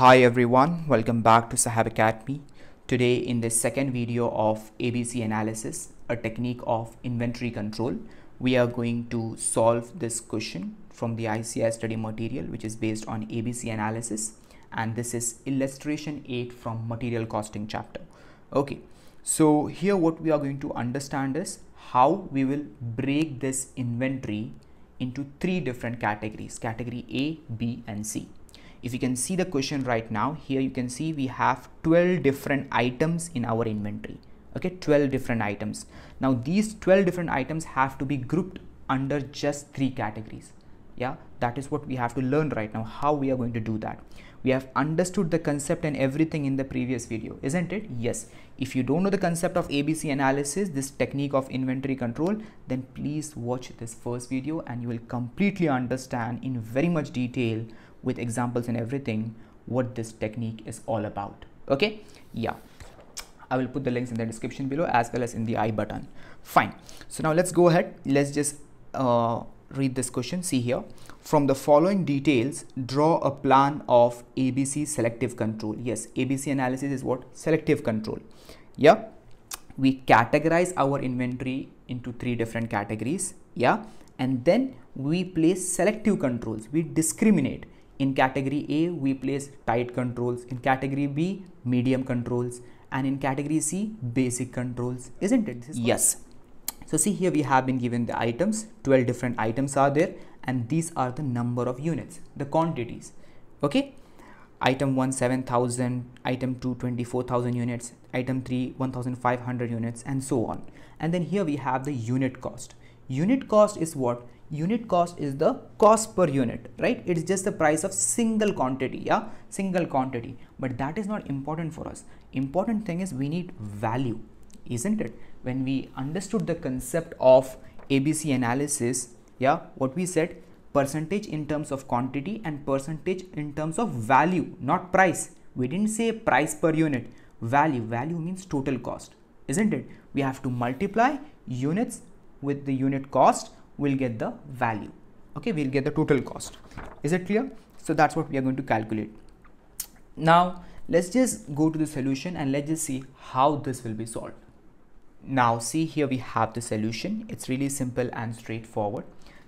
Hi everyone, welcome back to Saheb Academy. Today in this second video of ABC analysis, a technique of inventory control, we are going to solve this question from the ICAI study material which is based on ABC analysis and this is illustration 8 from material costing chapter. Okay, so here what we are going to understand is how we will break this inventory into three different categories, category A, B and C if you can see the question right now here you can see we have 12 different items in our inventory. Okay 12 different items. Now these 12 different items have to be grouped under just three categories. Yeah that is what we have to learn right now how we are going to do that. We have understood the concept and everything in the previous video isn't it? Yes. If you don't know the concept of abc analysis this technique of inventory control then please watch this first video and you will completely understand in very much detail with examples and everything what this technique is all about. Okay? Yeah. I will put the links in the description below as well as in the I button. Fine. So now let's go ahead. Let's just uh, read this question. See here. From the following details draw a plan of ABC selective control. Yes ABC analysis is what? Selective control. Yeah? We categorize our inventory into three different categories. Yeah? And then we place selective controls. We discriminate in category A, we place tight controls. In category B, medium controls. And in category C, basic controls. Isn't it? yes. So see here we have been given the items. 12 different items are there. And these are the number of units, the quantities. Okay. Item 1, 7,000. Item 2, 24,000 units. Item 3, 1,500 units and so on. And then here we have the unit cost. Unit cost is what? Unit cost is the cost per unit right? It's just the price of single quantity yeah? Single quantity. But that is not important for us. Important thing is we need value isn't it? When we understood the concept of abc analysis yeah what we said percentage in terms of quantity and percentage in terms of value not price. We didn't say price per unit. Value. Value means total cost isn't it? We have to multiply units with the unit cost we'll get the value. Okay we'll get the total cost. Is it clear? So that's what we are going to calculate. Now let's just go to the solution and let's just see how this will be solved. Now see here we have the solution. It's really simple and straightforward.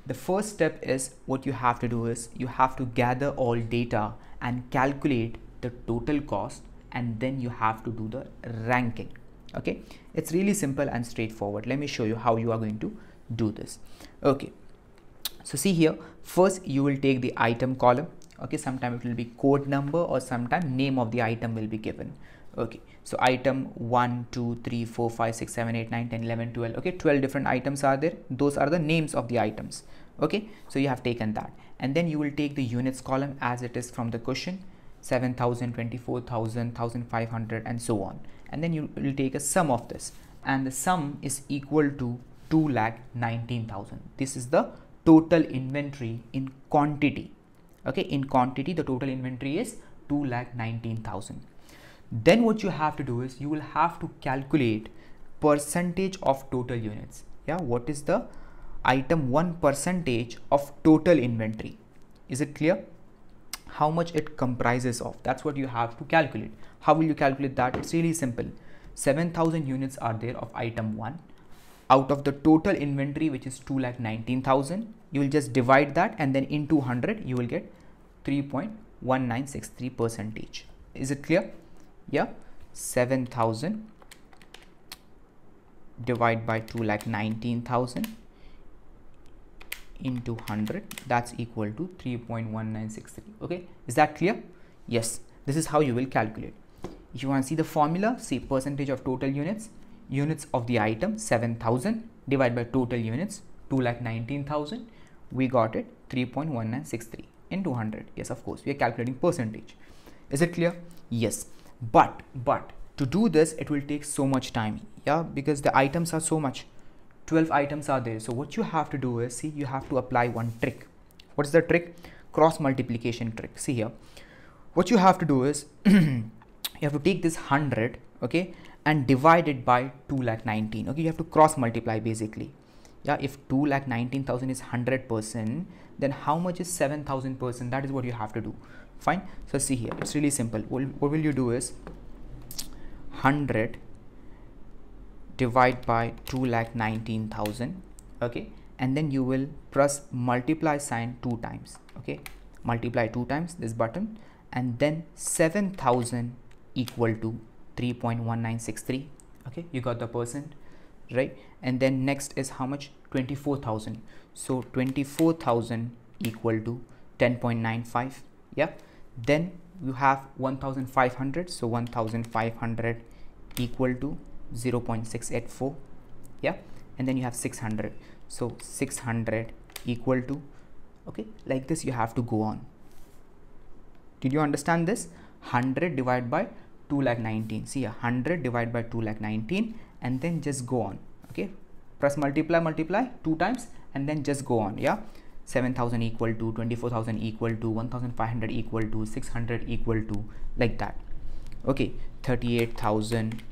The first step is what you have to do is you have to gather all data and calculate the total cost and then you have to do the ranking. Okay? It's really simple and straightforward. Let me show you how you are going to do this. Okay. So see here first you will take the item column. Okay. Sometime it will be code number or sometime name of the item will be given. Okay. So item 1 2 3 4 5 6 7 8 9 10 11 12 okay. 12 different items are there. Those are the names of the items. Okay. So you have taken that. And then you will take the units column as it is from the question. 7000 24000 1500 and so on. And then you will take a sum of this. And the sum is equal to 2 lakh 19,000. This is the total inventory in quantity. Okay, in quantity, the total inventory is 2 lakh 19,000. Then what you have to do is you will have to calculate percentage of total units. Yeah, what is the item 1 percentage of total inventory? Is it clear? How much it comprises of? That's what you have to calculate. How will you calculate that? It's really simple. 7000 units are there of item 1 out of the total inventory which is 2 lakh 19,000 you will just divide that and then into 100 you will get 3.1963 percentage is it clear? Yeah. 7000 divide by 2 lakh 19,000 into 100 that's equal to 3.1963 okay? Is that clear? Yes. This is how you will calculate. If you want to see the formula see percentage of total units units of the item 7000 divided by total units 2,19,000 we got it 3.1963 in 200 yes of course we are calculating percentage. Is it clear? Yes. But but to do this it will take so much time. Yeah because the items are so much. 12 items are there. So what you have to do is see you have to apply one trick. What is the trick? Cross multiplication trick. See here. What you have to do is you have to take this 100 okay and divide it by 2 lakh 19 okay you have to cross multiply basically. Yeah if 2 lakh 19000 is 100 percent then how much is 7000 percent? That is what you have to do. Fine? So see here. It's really simple. What, what will you do is 100 divide by 2 lakh 19,000 okay? And then you will press multiply sign two times okay? Multiply two times this button and then 7000 equal to 3.1963 okay you got the percent right? And then next is how much? 24000 so 24000 equal to 10.95 yeah. Then you have 1500 so 1500 equal to 0.684 yeah. And then you have 600 so 600 equal to okay like this you have to go on. Did you understand this? 100 divided by 2 lakh 19 see 100 divided by 2 lakh 19 and then just go on okay? Press multiply multiply two times and then just go on yeah? 7000 equal to 24000 equal to 1500 equal to 600 equal to like that okay? 38000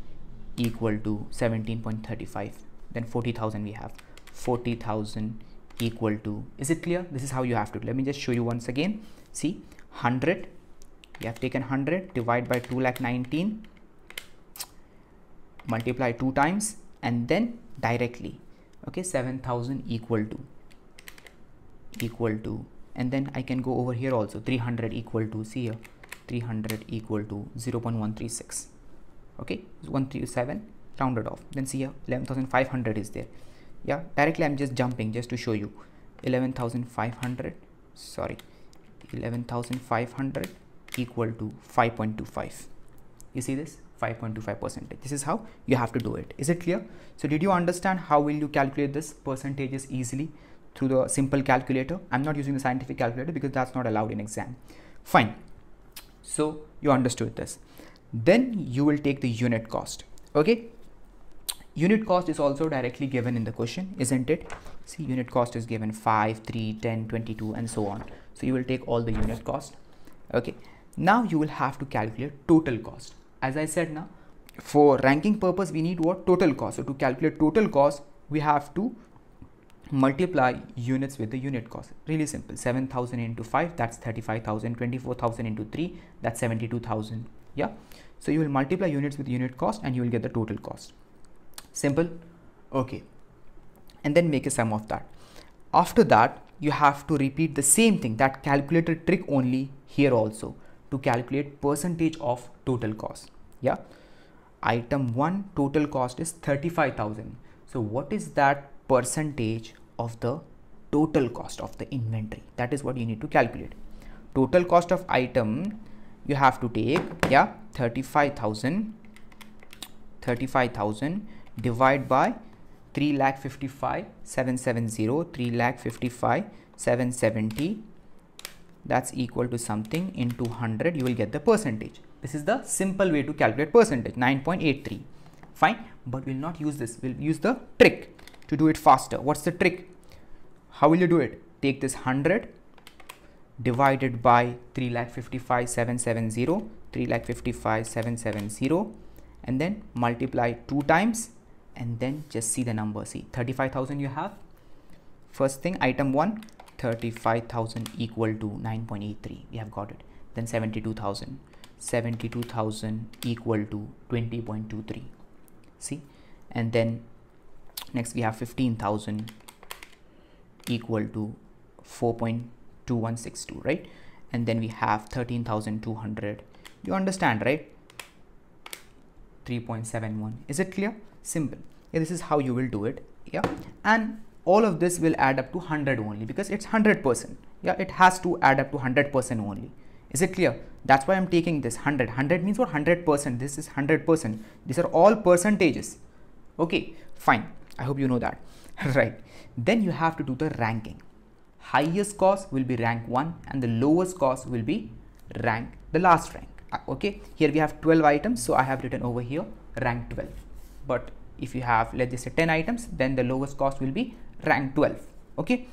equal to 17.35 then 40000 we have. 40000 equal to is it clear? This is how you have to let me just show you once again. See 100 you have taken 100 divide by 2 lakh 19 multiply two times and then directly okay 7000 equal to equal to and then I can go over here also 300 equal to see here 300 equal to 0 0.136 okay 137 rounded off then see here 11500 is there yeah directly I'm just jumping just to show you 11500 sorry 11500 equal to 5.25 you see this? 5.25 percentage. This is how you have to do it. Is it clear? So did you understand how will you calculate this percentages easily through the simple calculator? I'm not using the scientific calculator because that's not allowed in exam. Fine. So you understood this. Then you will take the unit cost. Okay? Unit cost is also directly given in the question isn't it? See unit cost is given 5 3 10 22 and so on. So you will take all the unit cost. Okay now you will have to calculate total cost. As i said now for ranking purpose we need what? Total cost. So to calculate total cost we have to multiply units with the unit cost. Really simple. 7000 into 5 that's 35000 24000 into 3 that's 72000 yeah? So you will multiply units with unit cost and you will get the total cost. Simple? Okay. And then make a sum of that. After that you have to repeat the same thing that calculator trick only here also to calculate percentage of total cost. Yeah? Item 1 total cost is 35000 so what is that percentage of the total cost of the inventory? That is what you need to calculate. Total cost of item you have to take yeah 35000 35000 divide by 3 lakh 55 770 3 lakh 55 770 that's equal to something into 100 you will get the percentage. This is the simple way to calculate percentage 9.83 fine but we'll not use this. We'll use the trick to do it faster. What's the trick? How will you do it? Take this 100 divided by 3 lakh 55 770 3 lakh 55 770 and then multiply two times and then just see the number. See 35000 you have. First thing item 1 35000 equal to 9.83 we have got it. Then 72000 72000 equal to 20.23 see? And then next we have 15000 equal to 4.2162 right? And then we have 13,200 you understand right? 3.71 is it clear? Simple. Yeah, this is how you will do it. Yeah? And all of this will add up to 100 only because it's 100 percent. Yeah it has to add up to 100 percent only. Is it clear? That's why i'm taking this 100 100 means what? 100 percent. This is 100 percent. These are all percentages. Okay fine. I hope you know that. Right. Then you have to do the ranking. Highest cost will be rank 1 and the lowest cost will be rank the last rank. Uh, okay? Here we have 12 items. So i have written over here rank 12 but if you have let's just say 10 items then the lowest cost will be rank 12 okay?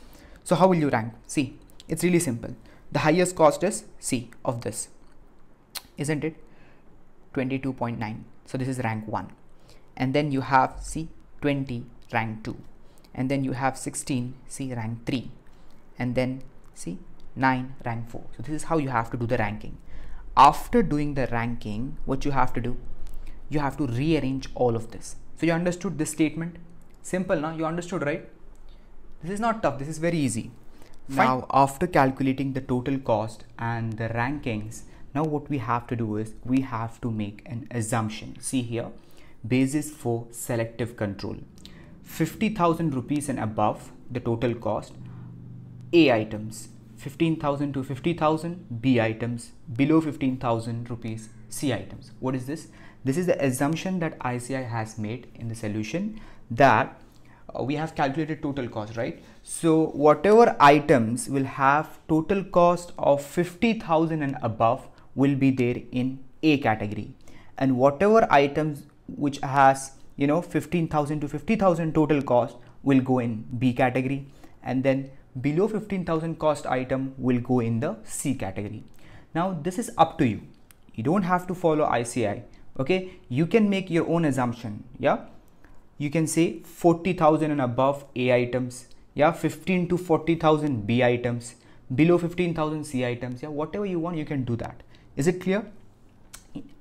So how will you rank? See it's really simple. The highest cost is c of this isn't it? 22.9 so this is rank 1 and then you have c 20 rank 2 and then you have 16 c rank 3 and then c 9 rank 4 so this is how you have to do the ranking. After doing the ranking what you have to do? You have to rearrange all of this. So you understood this statement? Simple now you understood right this is not tough. This is very easy. Fine. now after calculating the total cost and the rankings now what we have to do is we have to make an assumption. See here basis for selective control. 50000 rupees and above the total cost a items. 15000 to 50000 b items. Below 15000 rupees c items. What is this? This is the assumption that ICAI has made in the solution that uh, we have calculated total cost, right? So whatever items will have total cost of 50,000 and above will be there in A category. And whatever items which has, you know, 15,000 to 50,000 total cost will go in B category. And then below 15,000 cost item will go in the C category. Now this is up to you. You don't have to follow ICAI okay you can make your own assumption yeah you can say 40000 and above a items. Yeah 15 to 40000 b items. Below 15000 c items. Yeah whatever you want you can do that. Is it clear?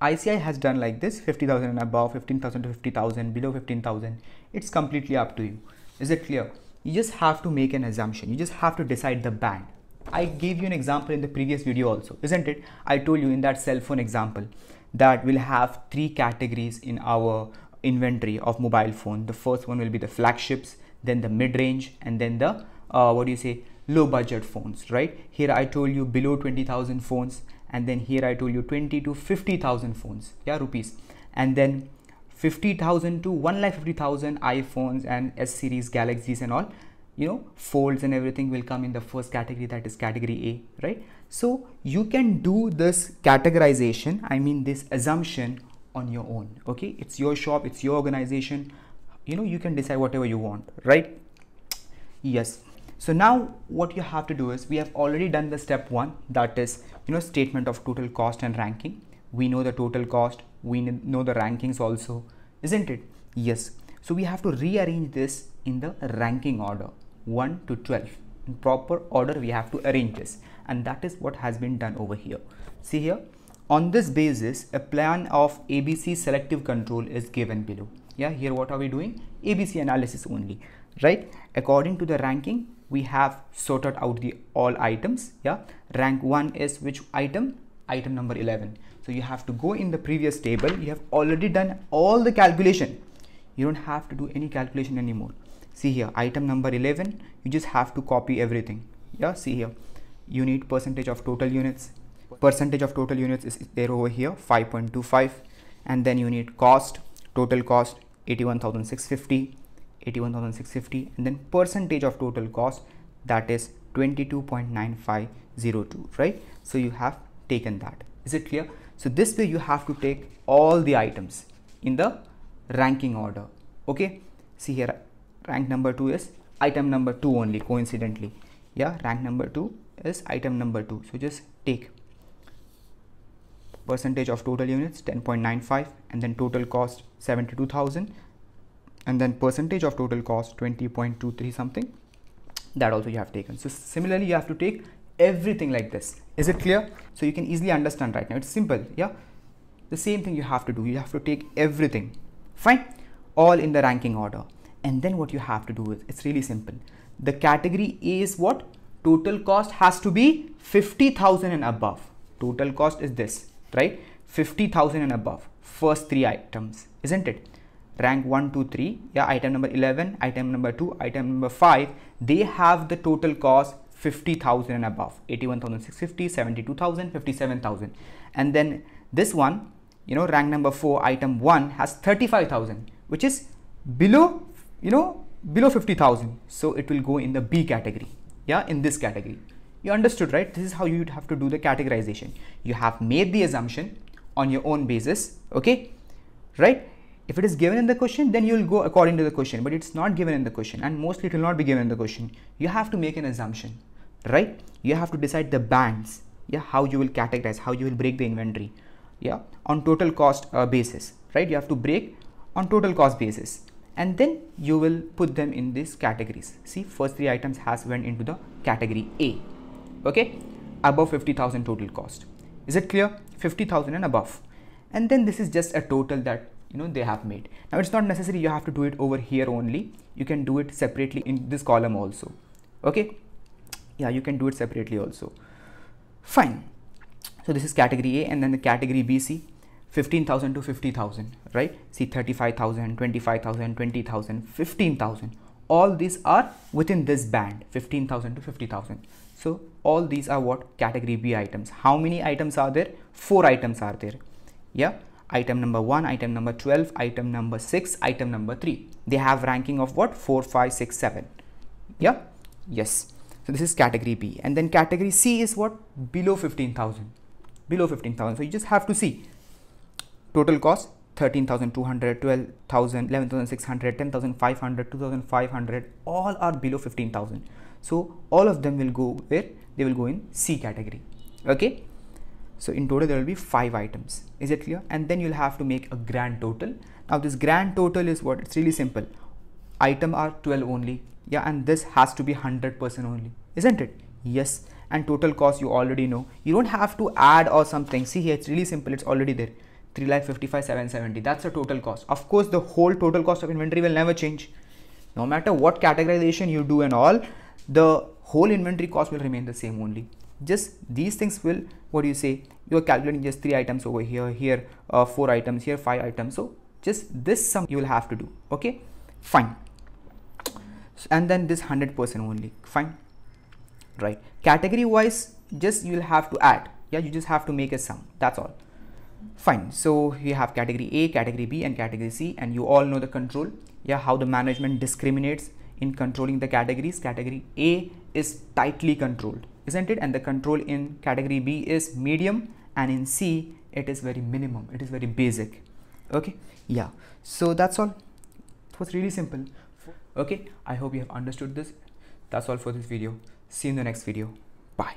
ICAI has done like this 50,000 and above 15,000 to 50,000 below 15,000 it's completely up to you. Is it clear? You just have to make an assumption. You just have to decide the band. I gave you an example in the previous video also isn't it? I told you in that cell phone example that we'll have three categories in our inventory of mobile phone. The first one will be the flagships, then the mid-range, and then the uh, what do you say low budget phones, right? Here I told you below 20,000 phones, and then here I told you 20 to 50,000 phones, yeah, rupees, and then 50,000 to 1,50,000 iPhones and S series Galaxies and all you know folds and everything will come in the first category that is category A right so you can do this categorization I mean this assumption on your own okay? It's your shop it's your organization. You know you can decide whatever you want right? Yes. So now what you have to do is we have already done the step one that is you know statement of total cost and ranking. We know the total cost we know the rankings also isn't it? Yes. So we have to rearrange this in the ranking order 1 to 12 in proper order we have to arrange this. And that is what has been done over here. See here on this basis a plan of abc selective control is given below. Yeah here what are we doing? Abc analysis only right? According to the ranking we have sorted out the all items. Yeah rank 1 is which item? Item number 11 so you have to go in the previous table. You have already done all the calculation. You don't have to do any calculation anymore. See here item number 11 you just have to copy everything. Yeah see here. You need percentage of total units percentage of total units is there over here 5.25 and then you need cost total cost 81650 81650 and then percentage of total cost that is 22.9502 right? So you have taken that. Is it clear? So this way you have to take all the items in the ranking order okay? See here rank number 2 is item number 2 only coincidentally. Yeah rank number 2 is item number 2 so just take percentage of total units 10.95 and then total cost 72000 and then percentage of total cost 20.23 something. That also you have taken. So similarly you have to take everything like this. Is it clear? So you can easily understand right now. It's simple yeah? The same thing you have to do. You have to take everything. Fine? All in the ranking order. And then what you have to do is it's really simple. The category A is what? Total cost has to be 50,000 and above. Total cost is this right? 50,000 and above. First three items isn't it? Rank 1 2 3 yeah item number 11 item number 2 item number 5 they have the total cost 50,000 and above. 81,650 72,000 57,000 and then this one you know rank number 4 item 1 has 35,000 which is below you know below 50,000 so it will go in the B category. Yeah in this category you understood right? This is how you would have to do the categorization. You have made the assumption on your own basis okay? Right? If it is given in the question then you will go according to the question but it's not given in the question and mostly it will not be given in the question. You have to make an assumption right? You have to decide the bands yeah how you will categorize how you will break the inventory yeah on total cost uh, basis right? You have to break on total cost basis and then you will put them in these categories. See first three items has went into the category a okay? Above 50000 total cost. Is it clear? 50000 and above. And then this is just a total that you know they have made. Now it's not necessary. You have to do it over here only. You can do it separately in this column also. Okay? Yeah you can do it separately also. Fine. So this is category a and then the category bc 15000 to 50000 right? See 35000 25000 20000 15000 all these are within this band 15000 to 50000 so all these are what category b items. How many items are there? Four items are there. Yeah? Item number 1 item number 12 item number 6 item number 3 they have ranking of what? 4 5 6 7 yeah? Yes. So this is category b. And then category c is what? Below 15000 below 15000 so you just have to see. Total cost 13200 12000 11600 10500 2500 all are below 15000 so all of them will go where they will go in c category okay so in total there will be five items. Is it clear? And then you'll have to make a grand total. Now this grand total is what? It's really simple. Item are 12 only. Yeah, and this has to be 100% only. Isn't it? Yes. And total cost you already know. You don't have to add or something. See here, it's really simple. It's already there. 3 lakh 55 770. That's the total cost. Of course, the whole total cost of inventory will never change. No matter what categorization you do and all, the whole inventory cost will remain the same only. Just these things will what do you say you are calculating just three items over here here uh, four items here five items. So just this sum you will have to do okay? Fine. And then this 100% only fine. Right. Category wise just you will have to add. Yeah you just have to make a sum that's all. Fine. So you have category a category b and category c and you all know the control. Yeah how the management discriminates in controlling the categories. Category a is tightly controlled isn't it? And the control in category b is medium and in c it is very minimum. It is very basic. Okay? Yeah. So that's all. It was really simple. Okay? I hope you have understood this. That's all for this video. See you in the next video. Bye